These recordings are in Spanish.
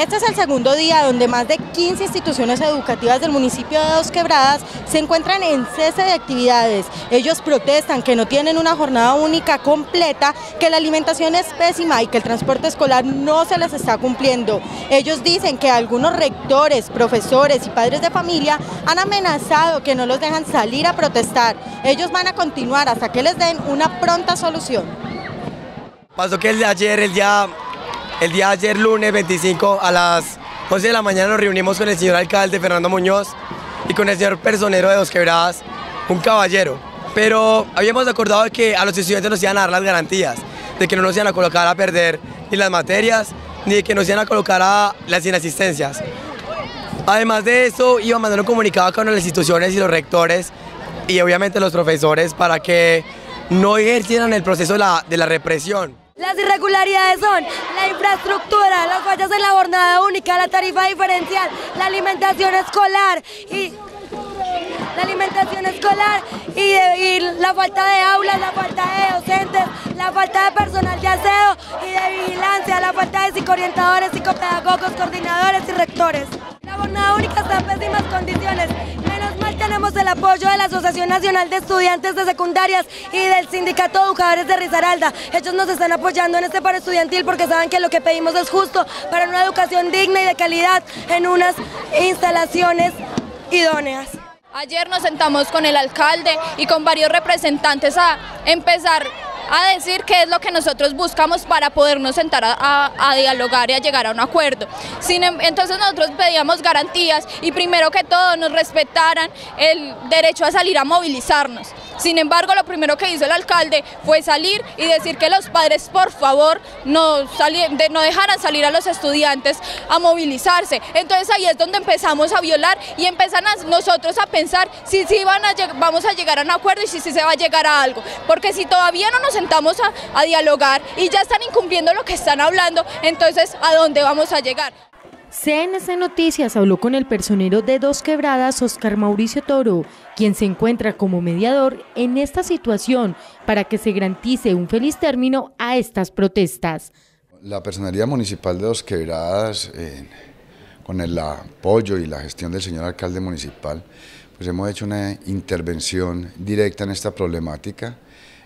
Este es el segundo día donde más de 15 instituciones educativas del municipio de Dos Quebradas se encuentran en cese de actividades. Ellos protestan que no tienen una jornada única completa, que la alimentación es pésima y que el transporte escolar no se les está cumpliendo. Ellos dicen que algunos rectores, profesores y padres de familia han amenazado que no los dejan salir a protestar. Ellos van a continuar hasta que les den una pronta solución. Pasó que el de ayer, el día el día de ayer, lunes 25, a las 11 de la mañana nos reunimos con el señor alcalde Fernando Muñoz y con el señor personero de Dos Quebradas, un caballero. Pero habíamos acordado que a los estudiantes nos iban a dar las garantías, de que no nos iban a colocar a perder ni las materias, ni de que nos iban a colocar a las inasistencias. Además de eso, iba a mandar un comunicado con las instituciones y los rectores y obviamente los profesores para que no ejercieran el proceso de la represión. Las irregularidades son la infraestructura, las fallas en la jornada única, la tarifa diferencial, la alimentación escolar y la alimentación escolar y, la falta de aulas, la falta de docentes, la falta de personal de aseo y de vigilancia, la falta de psicoorientadores, psicopedagogos, coordinadores y rectores. La jornada única está en pésimas condiciones tenemos el apoyo de la Asociación Nacional de Estudiantes de Secundarias y del Sindicato de Educadores de Risaralda. Ellos nos están apoyando en este paro estudiantil porque saben que lo que pedimos es justo para una educación digna y de calidad en unas instalaciones idóneas. Ayer nos sentamos con el alcalde y con varios representantes a empezar a decir qué es lo que nosotros buscamos para podernos sentar a, dialogar y a llegar a un acuerdo. Em, entonces nosotros pedíamos garantías y primero que todo nos respetaran el derecho a salir a movilizarnos. Sin embargo, lo primero que hizo el alcalde fue salir y decir que los padres, por favor, no, no dejaran salir a los estudiantes a movilizarse. Entonces ahí es donde empezamos a violar y empezan nosotros a pensar si sí van a, vamos a llegar a un acuerdo y si sí se va a llegar a algo. Porque si todavía no nos sentamos a, a dialogar y ya están incumpliendo lo que están hablando, entonces ¿a dónde vamos a llegar? CNC Noticias habló con el personero de Dos Quebradas, Oscar Mauricio Toro, quien se encuentra como mediador en esta situación para que se garantice un feliz término a estas protestas. La personería municipal de Dos Quebradas, eh, con el apoyo y la gestión del señor alcalde municipal, pues hemos hecho una intervención directa en esta problemática.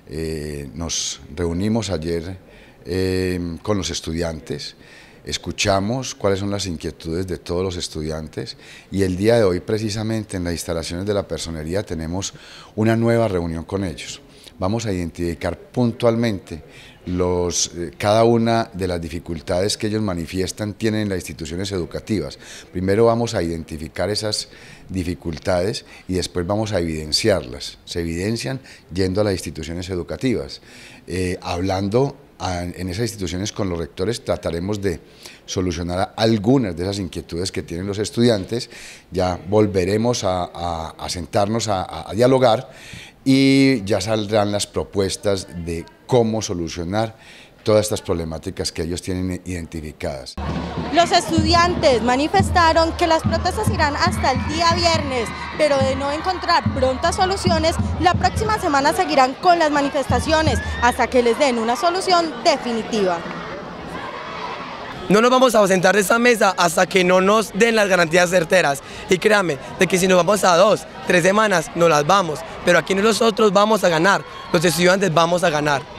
Eh, nos reunimos ayer eh, con los estudiantes, escuchamos cuáles son las inquietudes de todos los estudiantes y el día de hoy precisamente en las instalaciones de la personería tenemos una nueva reunión con ellos. Vamos a identificar puntualmente los, eh, cada una de las dificultades que ellos manifiestan tienen en las instituciones educativas. Primero vamos a identificar esas dificultades y después vamos a evidenciarlas. Se evidencian yendo a las instituciones educativas, eh, hablando en esas instituciones con los rectores trataremos de solucionar algunas de esas inquietudes que tienen los estudiantes, ya volveremos a, sentarnos a, dialogar y ya saldrán las propuestas de cómo solucionar todas estas problemáticas que ellos tienen identificadas. Los estudiantes manifestaron que las protestas irán hasta el día viernes, pero de no encontrar prontas soluciones, la próxima semana seguirán con las manifestaciones hasta que les den una solución definitiva. No nos vamos a sentar de esta mesa hasta que no nos den las garantías certeras. Y créanme, de que si nos vamos a dos, tres semanas, no las vamos. Pero aquí nosotros vamos a ganar, los estudiantes vamos a ganar.